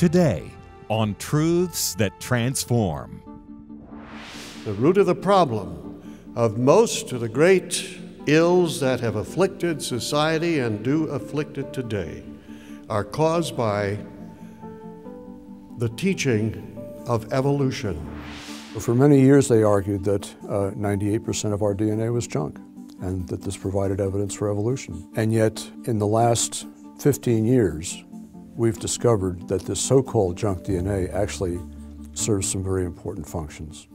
Today, on Truths That Transform. The root of the problem of most of the great ills that have afflicted society and do afflict it today are caused by the teaching of evolution. For many years, they argued that uh, 98% of our DNA was junk and that this provided evidence for evolution. And yet, in the last 15 years, we've discovered that this so called junk DNA actually serves some very important functions.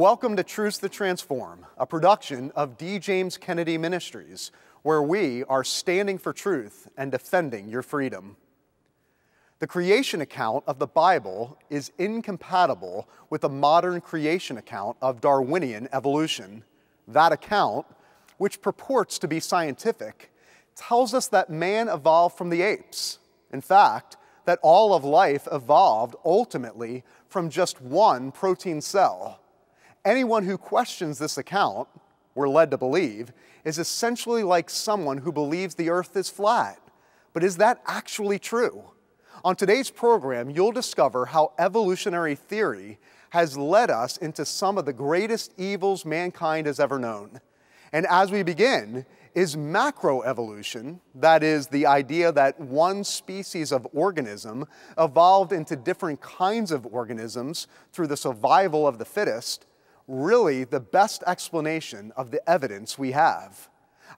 Welcome to Truths That Transform, a production of D. James Kennedy Ministries, where we are standing for truth and defending your freedom. The creation account of the Bible is incompatible with the modern creation account of Darwinian evolution. That account, which purports to be scientific, tells us that man evolved from the apes. In fact, that all of life evolved ultimately from just one protein cell. Anyone who questions this account, we're led to believe, is essentially like someone who believes the earth is flat. But is that actually true? On today's program, you'll discover how evolutionary theory has led us into some of the greatest evils mankind has ever known. And as we begin, is macroevolution, that is, the idea that one species of organism evolved into different kinds of organisms through the survival of the fittest, really the best explanation of the evidence we have.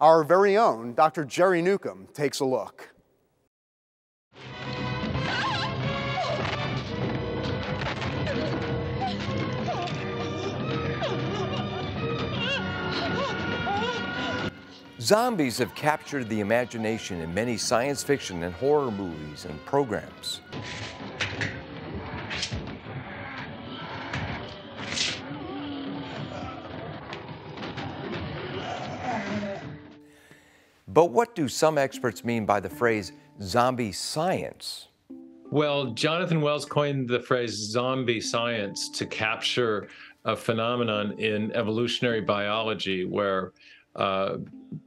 Our very own Dr. Jerry Newcombe takes a look. Zombies have captured the imagination in many science fiction and horror movies and programs. But what do some experts mean by the phrase zombie science? Well, Jonathan Wells coined the phrase zombie science to capture a phenomenon in evolutionary biology where uh,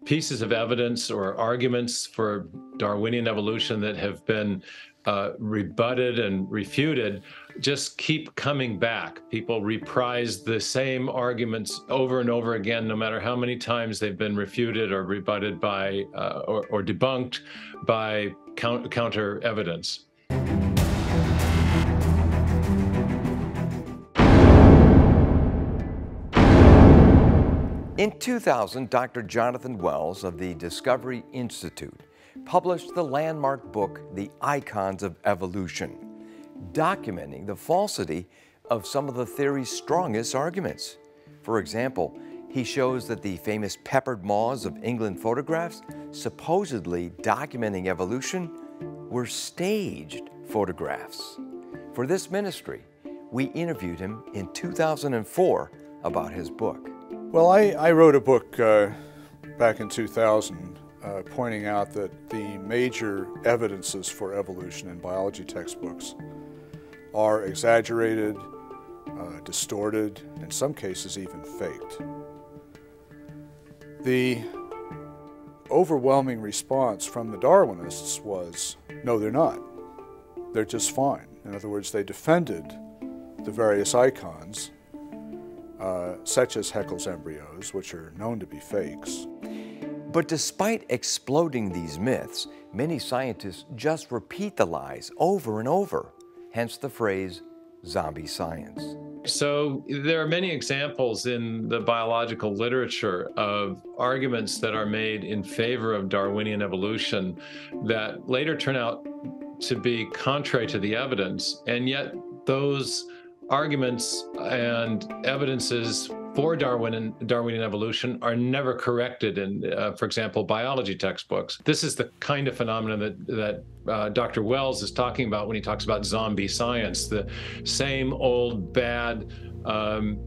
pieces of evidence or arguments for Darwinian evolution that have been uh, rebutted and refuted just keep coming back. People reprise the same arguments over and over again, no matter how many times they've been refuted or rebutted by uh, or, or, debunked by count, counter evidence. In 2000, Dr. Jonathan Wells of the Discovery Institute published the landmark book, The Icons of Evolution, documenting the falsity of some of the theory's strongest arguments. For example, he shows that the famous peppered moths of England photographs, supposedly documenting evolution, were staged photographs. For this ministry, we interviewed him in 2004 about his book. Well, I, I wrote a book uh, back in 2000 uh, pointing out that the major evidences for evolution in biology textbooks are exaggerated, uh, distorted, in some cases even faked. The overwhelming response from the Darwinists was, no, they're not. They're just fine. In other words, they defended the various icons, uh, such as Haeckel's embryos, which are known to be fakes, but despite exploding these myths, many scientists just repeat the lies over and over, hence the phrase zombie science. So there are many examples in the biological literature of arguments that are made in favor of Darwinian evolution that later turn out to be contrary to the evidence, and yet those arguments and evidences for Darwin and Darwinian evolution are never corrected in, uh, for example, biology textbooks. This is the kind of phenomenon that that uh, Dr. Wells is talking about when he talks about zombie science. The same old bad. Um,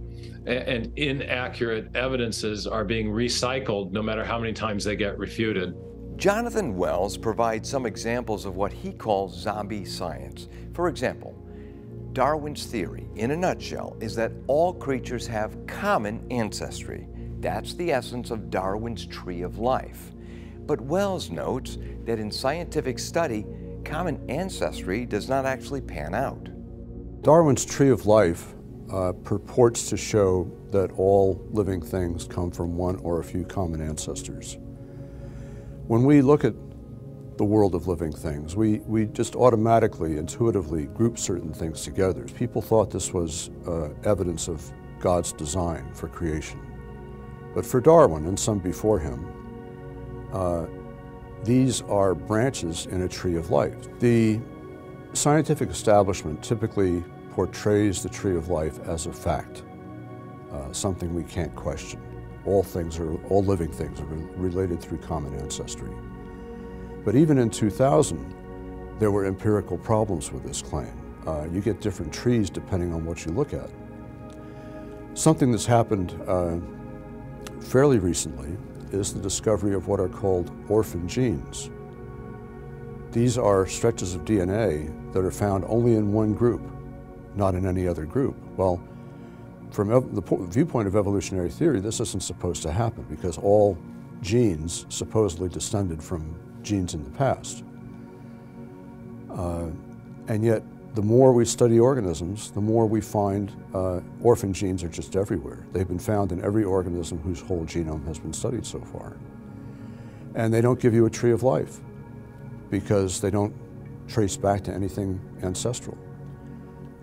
and inaccurate evidences are being recycled no matter how many times they get refuted. Jonathan Wells provides some examples of what he calls zombie science. For example, Darwin's theory, in a nutshell, is that all creatures have common ancestry. That's the essence of Darwin's tree of life. But Wells notes that in scientific study, common ancestry does not actually pan out. Darwin's tree of life uh, purports to show that all living things come from one or a few common ancestors. When we look at the world of living things. We, we just automatically, intuitively group certain things together. People thought this was uh, evidence of God's design for creation. But for Darwin and some before him, uh, these are branches in a tree of life. The scientific establishment typically portrays the tree of life as a fact, uh, something we can't question. All things are, all living things are related through common ancestry. But even in 2000, there were empirical problems with this claim. Uh, you get different trees depending on what you look at. Something that's happened uh, fairly recently is the discovery of what are called orphan genes. These are stretches of DNA that are found only in one group, not in any other group. Well, from the viewpoint of evolutionary theory, this isn't supposed to happen because all genes supposedly descended from genes in the past. Uh, and yet, the more we study organisms, the more we find uh, orphan genes are just everywhere. They've been found in every organism whose whole genome has been studied so far. And they don't give you a tree of life because they don't trace back to anything ancestral.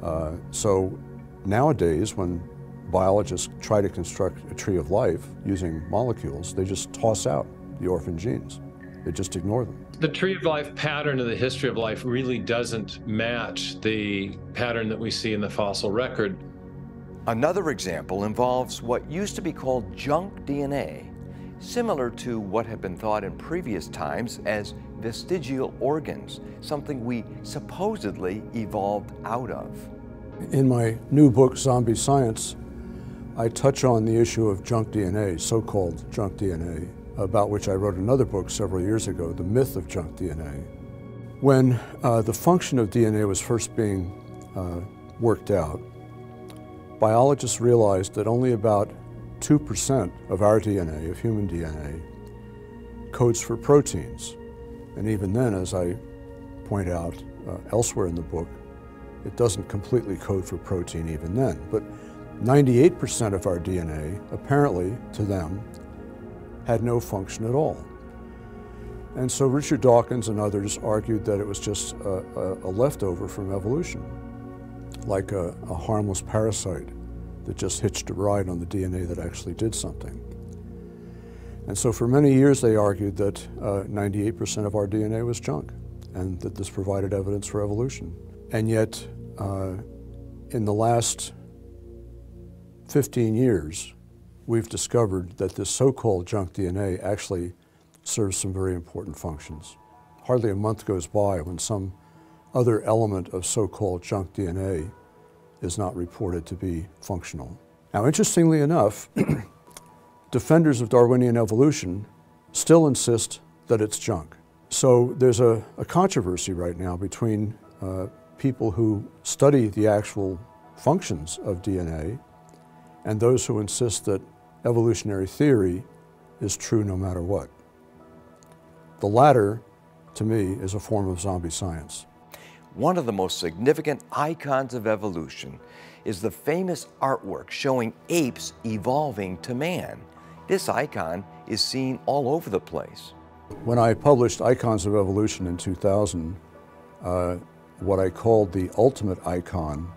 Uh, so nowadays, when biologists try to construct a tree of life using molecules, they just toss out the orphan genes. They just ignore them. The tree of life pattern of the history of life really doesn't match the pattern that we see in the fossil record. Another example involves what used to be called junk DNA, similar to what had been thought in previous times as vestigial organs, something we supposedly evolved out of. In my new book, Zombie Science, I touch on the issue of junk DNA, so called junk DNA about which I wrote another book several years ago, The Myth of Junk DNA. When uh, the function of DNA was first being uh, worked out, biologists realized that only about 2% of our DNA, of human DNA, codes for proteins. And even then, as I point out uh, elsewhere in the book, it doesn't completely code for protein even then. But 98% of our DNA, apparently to them, had no function at all. And so Richard Dawkins and others argued that it was just a, a, a leftover from evolution, like a, a harmless parasite that just hitched a ride on the DNA that actually did something. And so for many years they argued that 98% uh, of our DNA was junk and that this provided evidence for evolution. And yet, uh, in the last 15 years, we've discovered that this so-called junk DNA actually serves some very important functions. Hardly a month goes by when some other element of so-called junk DNA is not reported to be functional. Now, interestingly enough, defenders of Darwinian evolution still insist that it's junk. So there's a, a controversy right now between uh, people who study the actual functions of DNA and those who insist that evolutionary theory is true no matter what. The latter, to me, is a form of zombie science. One of the most significant icons of evolution is the famous artwork showing apes evolving to man. This icon is seen all over the place. When I published Icons of Evolution in 2000, uh, what I called the ultimate icon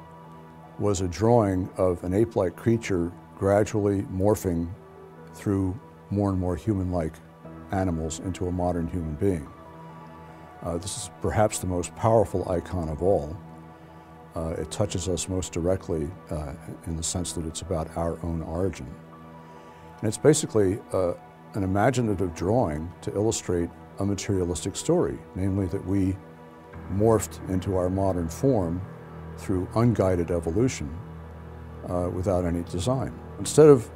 was a drawing of an ape-like creature gradually morphing through more and more human-like animals into a modern human being. Uh, this is perhaps the most powerful icon of all Uh, it touches us most directly uh, in the sense that it's about our own origin. And it's basically uh, an imaginative drawing to illustrate a materialistic story, namely that we morphed into our modern form through unguided evolution uh, without any design. Instead of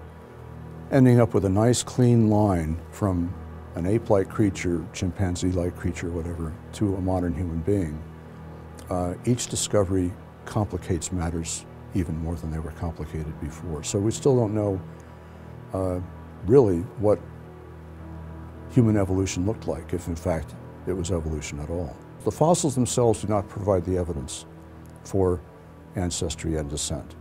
ending up with a nice clean line from an ape-like creature, chimpanzee-like creature, whatever, to a modern human being, uh, each discovery complicates matters even more than they were complicated before. So we still don't know uh, really what human evolution looked like, if in fact it was evolution at all. The fossils themselves do not provide the evidence for ancestry and descent.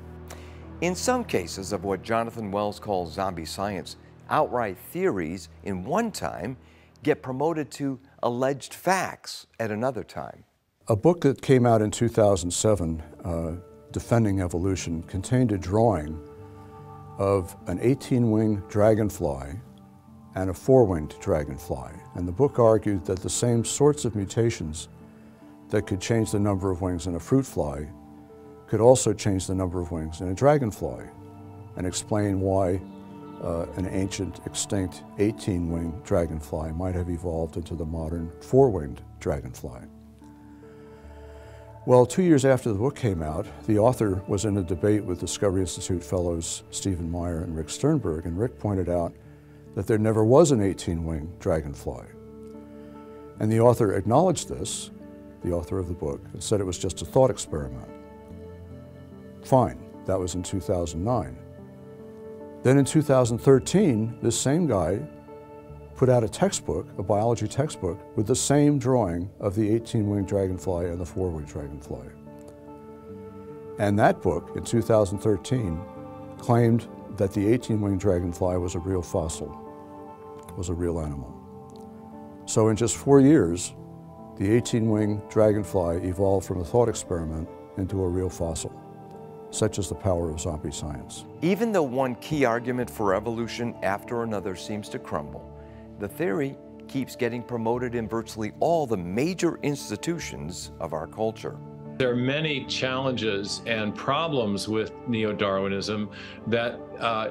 In some cases of what Jonathan Wells calls zombie science, outright theories in one time get promoted to alleged facts at another time. A book that came out in 2007, uh, Defending Evolution, contained a drawing of an 18-winged dragonfly and a four-winged dragonfly. And the book argued that the same sorts of mutations that could change the number of wings in a fruit fly could also change the number of wings in a dragonfly and explain why uh, an ancient extinct 18-winged dragonfly might have evolved into the modern four-winged dragonfly. Well, two years after the book came out, the author was in a debate with Discovery Institute fellows Stephen Meyer and Rick Sternberg, and Rick pointed out that there never was an 18-winged dragonfly. And the author acknowledged this, the author of the book, and said it was just a thought experiment. Fine, that was in 2009. Then in 2013, this same guy put out a textbook, a biology textbook, with the same drawing of the 18-winged dragonfly and the four-winged dragonfly. And that book, in 2013, claimed that the 18-winged dragonfly was a real fossil, was a real animal. So in just four years, the 18-winged dragonfly evolved from a thought experiment into a real fossil. Such as the power of zombie science. Even though one key argument for evolution after another seems to crumble, the theory keeps getting promoted in virtually all the major institutions of our culture. There are many challenges and problems with neo Darwinism that uh,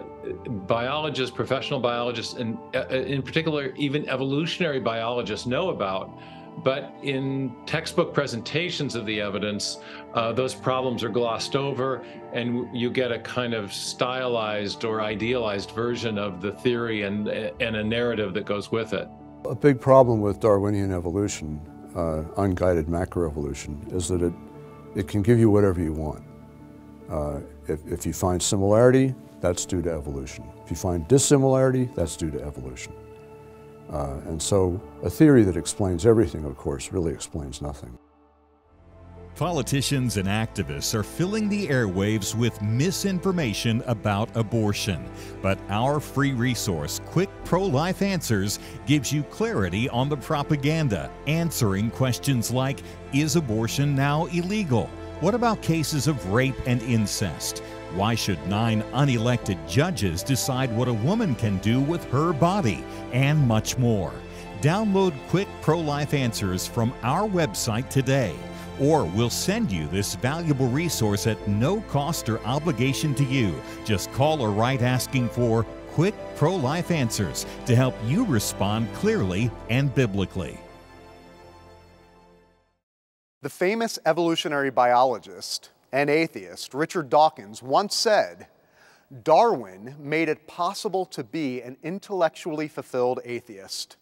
biologists, professional biologists, and uh, in particular, even evolutionary biologists know about. But in textbook presentations of the evidence, uh, those problems are glossed over, and you get a kind of stylized or idealized version of the theory and, and a narrative that goes with it. A big problem with Darwinian evolution, uh, unguided macroevolution, is that it, it can give you whatever you want. Uh, if, if you find similarity, that's due to evolution. If you find dissimilarity, that's due to evolution. Uh, and so a theory that explains everything, of course, really explains nothing. Politicians and activists are filling the airwaves with misinformation about abortion. But our free resource, Quick Pro Life Answers, gives you clarity on the propaganda, answering questions like Is abortion now illegal? What about cases of rape and incest? Why should nine unelected judges decide what a woman can do with her body? And much more. Download Quick Pro Life Answers from our website today, or we'll send you this valuable resource at no cost or obligation to you. Just call or write asking for Quick Pro Life Answers to help you respond clearly and biblically. The famous evolutionary biologist and atheist Richard Dawkins once said, Darwin made it possible to be an intellectually fulfilled atheist.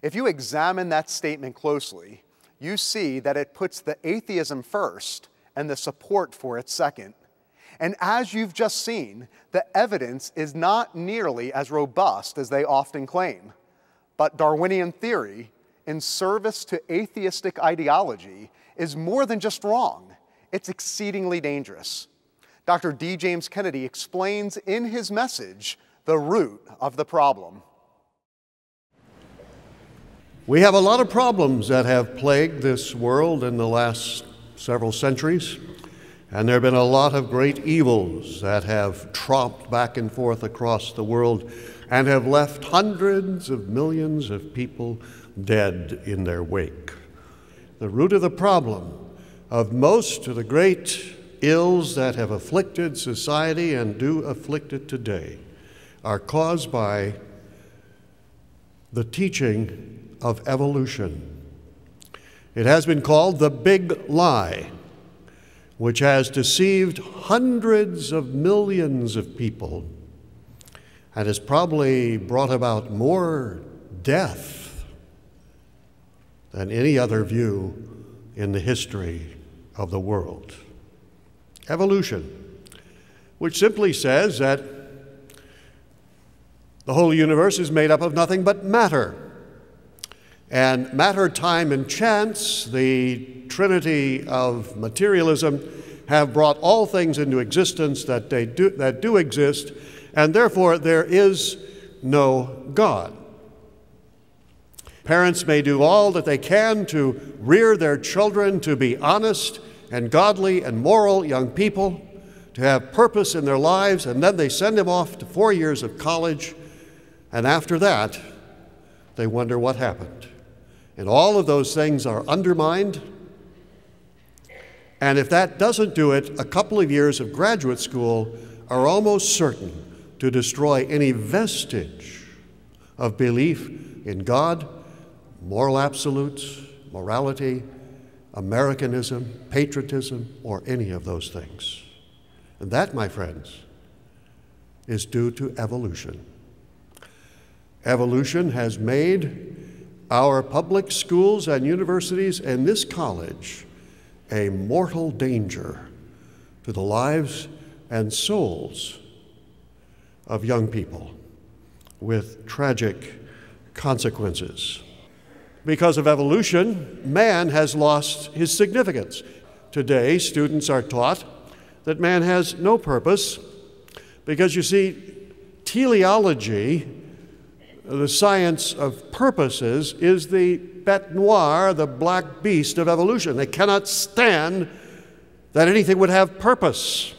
If you examine that statement closely, you see that it puts the atheism first and the support for it second. And as you've just seen, the evidence is not nearly as robust as they often claim. But Darwinian theory, in service to atheistic ideology, is more than just wrong it's exceedingly dangerous. Dr. D. James Kennedy explains in his message the root of the problem. We have a lot of problems that have plagued this world in the last several centuries, and there have been a lot of great evils that have tromped back and forth across the world and have left hundreds of millions of people dead in their wake. The root of the problem of most of the great ills that have afflicted society and do afflict it today are caused by the teaching of evolution. It has been called the big lie, which has deceived hundreds of millions of people and has probably brought about more death than any other view in the history of the world. Evolution, which simply says that the whole universe is made up of nothing but matter. And matter, time, and chance, the trinity of materialism, have brought all things into existence that, they do, that do exist, and therefore there is no God. Parents may do all that they can to rear their children to be honest and godly and moral young people, to have purpose in their lives, and then they send them off to four years of college, and after that, they wonder what happened. And all of those things are undermined. And if that doesn't do it, a couple of years of graduate school are almost certain to destroy any vestige of belief in God, moral absolutes, morality, Americanism, patriotism, or any of those things. And that, my friends, is due to evolution. Evolution has made our public schools and universities and this college a mortal danger to the lives and souls of young people with tragic consequences. Because of evolution, man has lost his significance. Today, students are taught that man has no purpose because you see, teleology, the science of purposes, is the bete noire, the black beast of evolution. They cannot stand that anything would have purpose.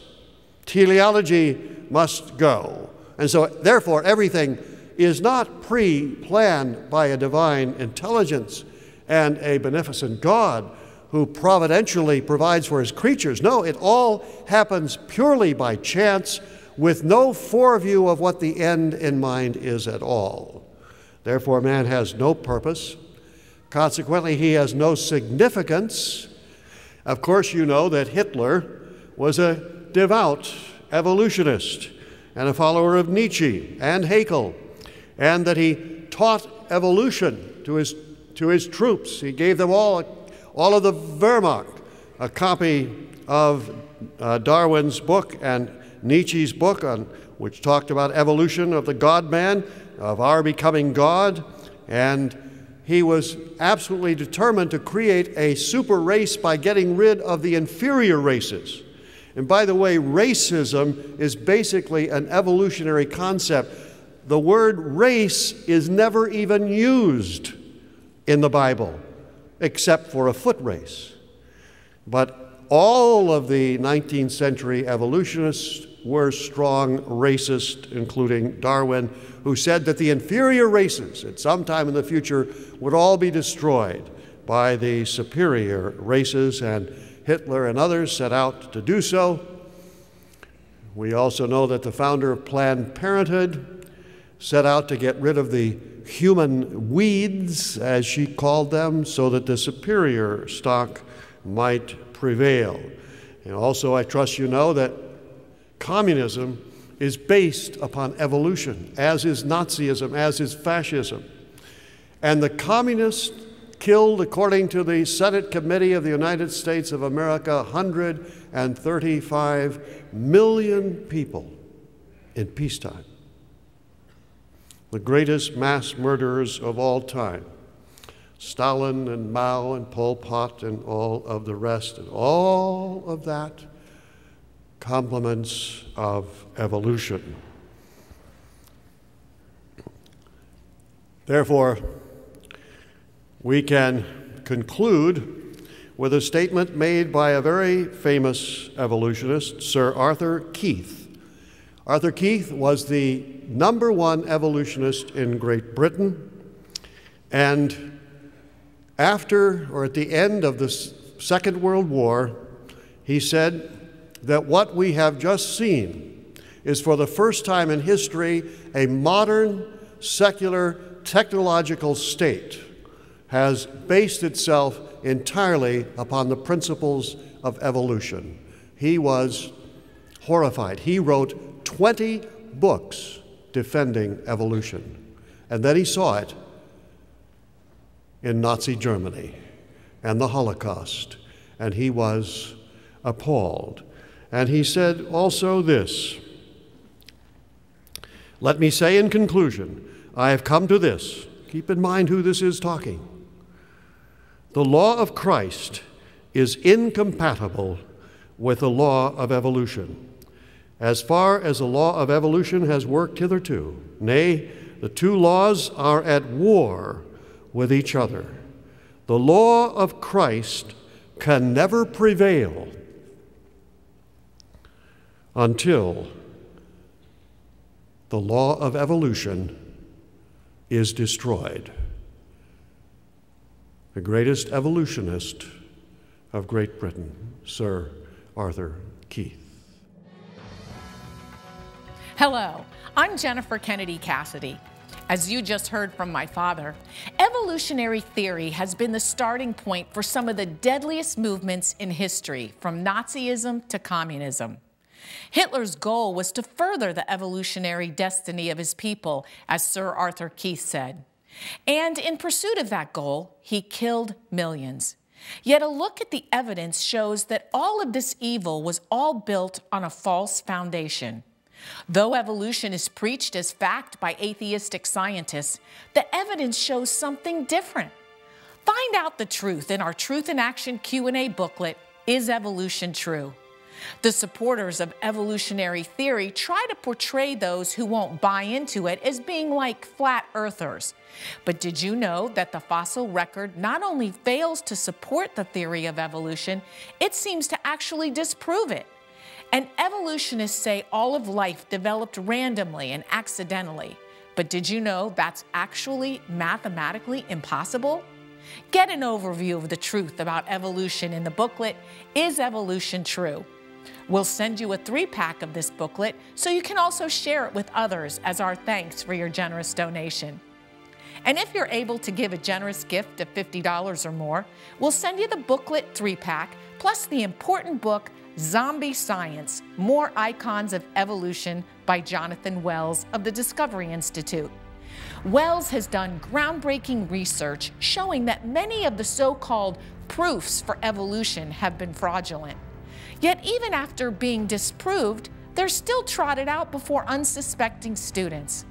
Teleology must go. And so, therefore, everything is not pre planned by a divine intelligence and a beneficent God who providentially provides for his creatures. No, it all happens purely by chance with no foreview of what the end in mind is at all. Therefore, man has no purpose. Consequently, he has no significance. Of course, you know that Hitler was a devout evolutionist and a follower of Nietzsche and Haeckel and that he taught evolution to his, to his troops. He gave them all, all of the Wehrmacht a copy of uh, Darwin's book and Nietzsche's book, on, which talked about evolution of the God man, of our becoming God, and he was absolutely determined to create a super race by getting rid of the inferior races. And by the way, racism is basically an evolutionary concept the word race is never even used in the Bible, except for a foot race. But all of the 19th century evolutionists were strong racists, including Darwin, who said that the inferior races at some time in the future would all be destroyed by the superior races, and Hitler and others set out to do so. We also know that the founder of Planned Parenthood set out to get rid of the human weeds, as she called them, so that the superior stock might prevail. And also, I trust you know that communism is based upon evolution, as is Nazism, as is fascism. And the communists killed, according to the Senate Committee of the United States of America, 135 million people in peacetime the greatest mass murderers of all time Stalin and Mao and Pol Pot and all of the rest, and all of that compliments of evolution. Therefore, we can conclude with a statement made by a very famous evolutionist, Sir Arthur Keith. Arthur Keith was the number one evolutionist in Great Britain. And after or at the end of the Second World War, he said that what we have just seen is for the first time in history a modern, secular, technological state has based itself entirely upon the principles of evolution. He was horrified. He wrote 20 books defending evolution. And then he saw it in Nazi Germany and the Holocaust, and he was appalled. And he said also this Let me say in conclusion, I have come to this. Keep in mind who this is talking. The law of Christ is incompatible with the law of evolution. As far as the law of evolution has worked hitherto, nay, the two laws are at war with each other. The law of Christ can never prevail until the law of evolution is destroyed. The greatest evolutionist of Great Britain, Sir Arthur Keith. Hello, I'm Jennifer Kennedy Cassidy. As you just heard from my father, evolutionary theory has been the starting point for some of the deadliest movements in history, from Nazism to communism. Hitler's goal was to further the evolutionary destiny of his people, as Sir Arthur Keith said. And in pursuit of that goal, he killed millions. Yet a look at the evidence shows that all of this evil was all built on a false foundation. Though evolution is preached as fact by atheistic scientists, the evidence shows something different. Find out the truth in our Truth in Action Q&A booklet, Is Evolution True? The supporters of evolutionary theory try to portray those who won't buy into it as being like flat earthers. But did you know that the fossil record not only fails to support the theory of evolution, it seems to actually disprove it? And evolutionists say all of life developed randomly and accidentally. But did you know that's actually mathematically impossible? Get an overview of the truth about evolution in the booklet, Is Evolution True? We'll send you a three pack of this booklet so you can also share it with others as our thanks for your generous donation. And if you're able to give a generous gift of $50 or more, we'll send you the booklet three pack plus the important book Zombie Science More Icons of Evolution by Jonathan Wells of the Discovery Institute. Wells has done groundbreaking research showing that many of the so called proofs for evolution have been fraudulent. Yet, even after being disproved, they're still trotted out before unsuspecting students.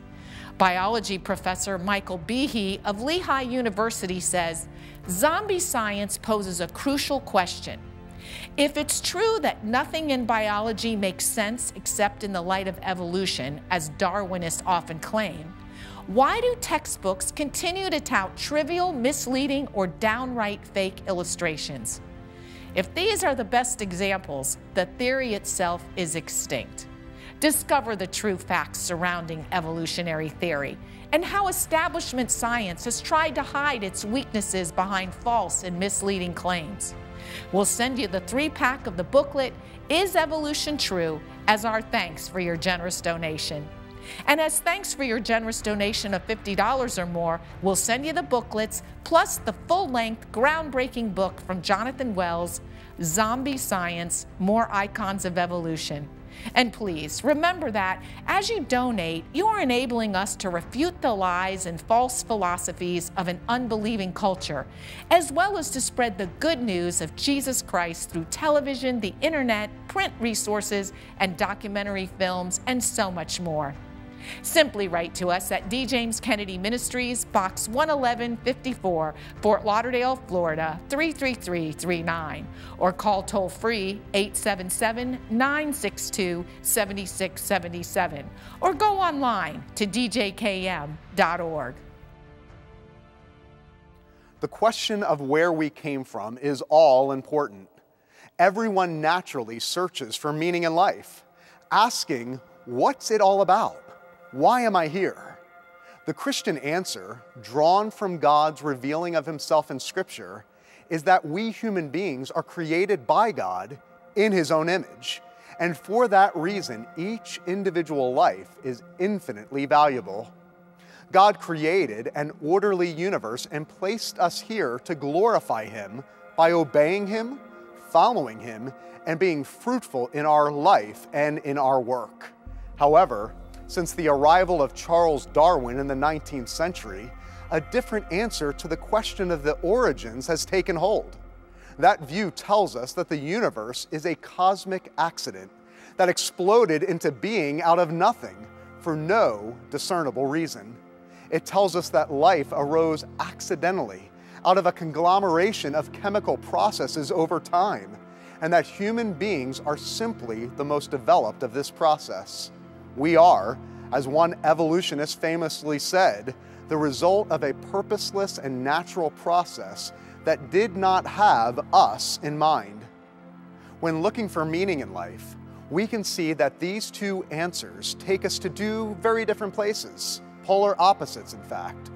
Biology professor Michael Behe of Lehigh University says zombie science poses a crucial question. If it's true that nothing in biology makes sense except in the light of evolution, as Darwinists often claim, why do textbooks continue to tout trivial, misleading, or downright fake illustrations? If these are the best examples, the theory itself is extinct. Discover the true facts surrounding evolutionary theory and how establishment science has tried to hide its weaknesses behind false and misleading claims. We'll send you the three pack of the booklet, Is Evolution True? as our thanks for your generous donation. And as thanks for your generous donation of $50 or more, we'll send you the booklets plus the full length, groundbreaking book from Jonathan Wells, Zombie Science More Icons of Evolution. And please remember that as you donate, you are enabling us to refute the lies and false philosophies of an unbelieving culture, as well as to spread the good news of Jesus Christ through television, the internet, print resources, and documentary films, and so much more. Simply write to us at D. James Kennedy Ministries, Box 11154, Fort Lauderdale, Florida 33339, or call toll free 877 962 7677, or go online to djkm.org. The question of where we came from is all important. Everyone naturally searches for meaning in life, asking, What's it all about? Why am I here? The Christian answer, drawn from God's revealing of Himself in Scripture, is that we human beings are created by God in His own image. And for that reason, each individual life is infinitely valuable. God created an orderly universe and placed us here to glorify Him by obeying Him, following Him, and being fruitful in our life and in our work. However, since the arrival of Charles Darwin in the 19th century, a different answer to the question of the origins has taken hold. That view tells us that the universe is a cosmic accident that exploded into being out of nothing for no discernible reason. It tells us that life arose accidentally out of a conglomeration of chemical processes over time, and that human beings are simply the most developed of this process. We are, as one evolutionist famously said, the result of a purposeless and natural process that did not have us in mind. When looking for meaning in life, we can see that these two answers take us to do very different places, polar opposites, in fact.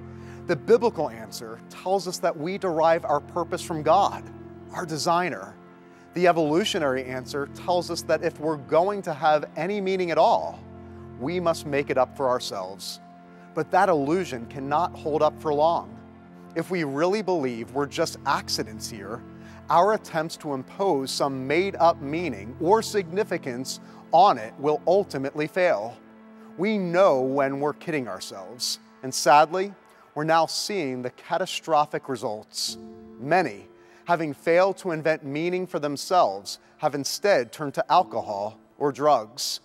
The biblical answer tells us that we derive our purpose from God, our designer. The evolutionary answer tells us that if we're going to have any meaning at all, we must make it up for ourselves. But that illusion cannot hold up for long. If we really believe we're just accidents here, our attempts to impose some made up meaning or significance on it will ultimately fail. We know when we're kidding ourselves, and sadly, we're now seeing the catastrophic results. Many, having failed to invent meaning for themselves, have instead turned to alcohol or drugs.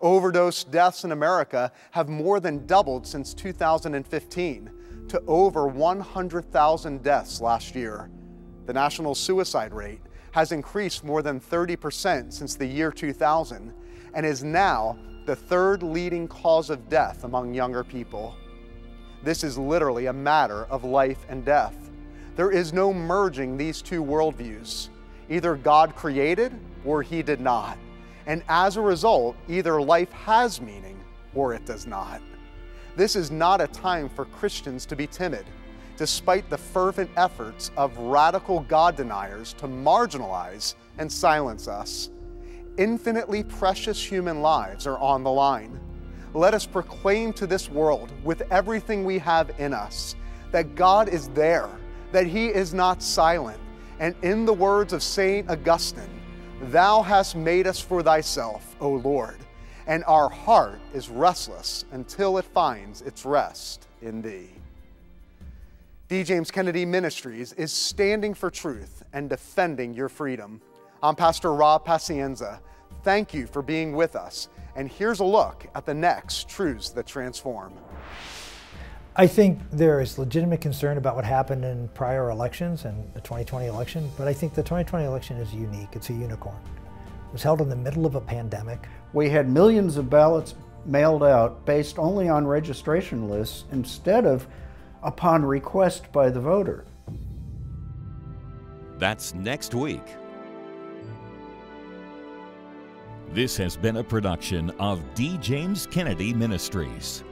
Overdose deaths in America have more than doubled since 2015 to over 100,000 deaths last year. The national suicide rate has increased more than 30% since the year 2000 and is now the third leading cause of death among younger people. This is literally a matter of life and death. There is no merging these two worldviews. Either God created or He did not. And as a result, either life has meaning or it does not. This is not a time for Christians to be timid, despite the fervent efforts of radical God deniers to marginalize and silence us. Infinitely precious human lives are on the line. Let us proclaim to this world with everything we have in us that God is there, that He is not silent, and in the words of St. Augustine, Thou hast made us for thyself, O Lord, and our heart is restless until it finds its rest in thee. D. James Kennedy Ministries is standing for truth and defending your freedom. I'm Pastor Rob Pacienza. Thank you for being with us. And here's a look at the next Truths That Transform. I think there is legitimate concern about what happened in prior elections and the 2020 election, but I think the 2020 election is unique. It's a unicorn. It was held in the middle of a pandemic. We had millions of ballots mailed out based only on registration lists instead of upon request by the voter. That's next week. This has been a production of D. James Kennedy Ministries.